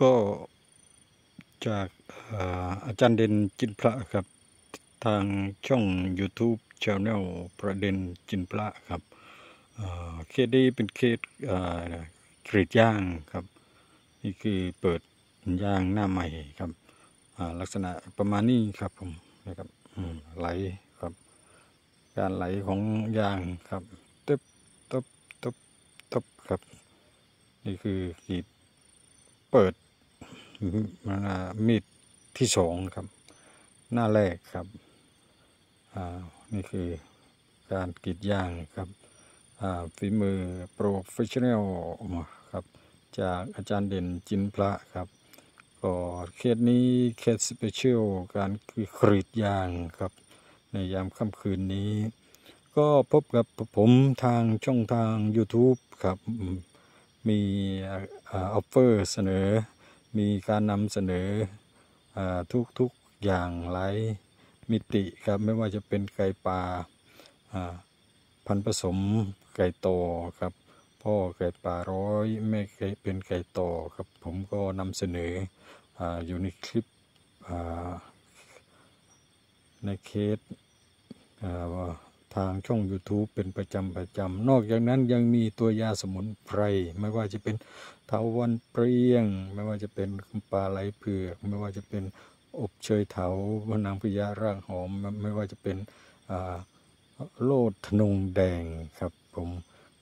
ก็จากอาจารย์เด่นจินพระครับ ทางช่อง YouTube Channel ประเด็นจินพระครับเคสนี้เป็นเคสกรีดยางครับ นี่คือเปิดยางหน้าใหม่ครับลักษณะประมาณนี้ครับผมนะครับไหลครับ การไหลของยางครับตึบตึบตึบตึบครับ นี่คือกรีดเปิด มีดที่สองครับ หน้าแรกครับอ่านี่คือการกรีดยางครับอ่าฝีมือ professional ครับ จากอาจารย์เด่นจินพระครับก็เคสนี้ case special การกรีดยางครับ ในยามค่ำคืนนี้ ก็พบกับผมทางช่องทาง YouTube ครับมมีออฟเฟอร์เสนอ มีการนำเสนอทุกทุกๆอย่างหลายมิติครับไม่ว่าจะเป็นไก่ป่าพันผสมไก่โตครับ พ่อไก่ป่าร้อยแม่ไก่เป็นไก่โตครับ ผมก็นำเสนอออยู่ในคลิปในเคส ทางช่อง YouTube เป็นประจำประจำนอกจากนั้นยังมีตัวยาสมุนไพร ไม่ว่าจะเป็นเทาวันเปรี้ยง ไม่ว่าจะเป็นปลาไหลเผือกไม่ว่าจะเป็นอบเชยเถามะนางพญาร่างหอม ไม่ว่าจะเป็นโลดทนงแดงครับผม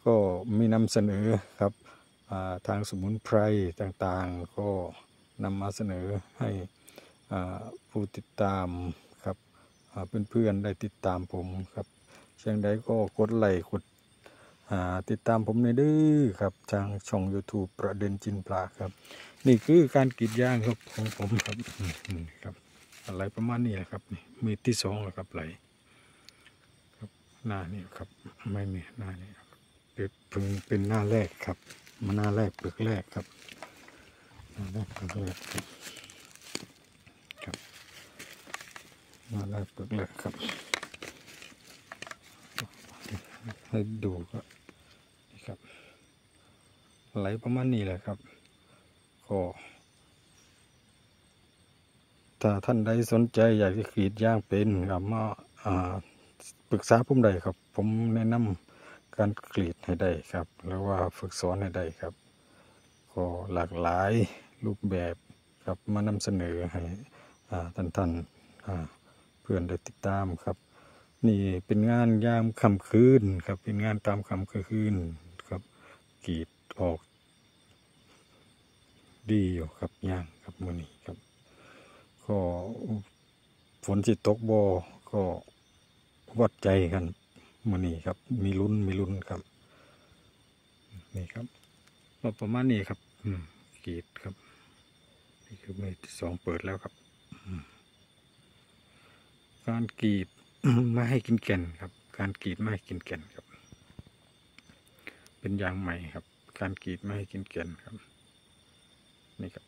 ก็มีนำเสนอครับทางสมุนไพรต่างๆ ก็นำมาเสนอให้ผู้ติดตามครับอ่าเพื่อนๆได้ติดตามผมครับ เชียงใดก็กดไลค์กดติดตามผมในอยเด้อครับทางช่อง YouTube ประเด็นจินปลาครับ นี่คือการกรีดยางครับของผมครับครับ อะไรประมาณนี้แหละครับนี่มีที่สองแล้วครับไหลครับหน้านี่ครับไม่มีหน้านี่เป็นเพิ่งเป็นหน้าแรกครับมาหน้าแรกเปลือกแรกครับหน้าแรกเปลือกแรกครับครับมาแรกเปลือกแรกครับ ให้ดูก็นี่ครับ ไหลประมาณนี้แหละครับก็ถ้าท่านใดสนใจอยากจะกรีดยางเป็นครับมาปรึกษาผมได้ครับ ผมแนะนำการกรีดให้ได้ครับแล้วว่าฝึกสอนให้ได้ครับ ก็หลากหลายรูปแบบครับมานำเสนอให้ท่านท่านๆเพื่อนได้ติดตามครับ นี่เป็นงานยามค่ำคืนครับ เป็นงานตามค่ำคืนครับกรีดออก ดีอยู่ครับย่างครับมือนี้ครับ ก็ฝนสิตกบก็วัดใจกันมือนี้ครับ มีลุ้นมีลุ้นครับ นี่ครับประมาณนี้ครับอืมกรีดครับนี่คือมือที่สองเปิดแล้วครับ การกรีด ไม่ให้กินแก่นครับ การกรีดไม่ให้กินแก่นครับ เป็นยางใหม่ครับ การกรีดไม่ให้กินแก่นครับ นี่ครับ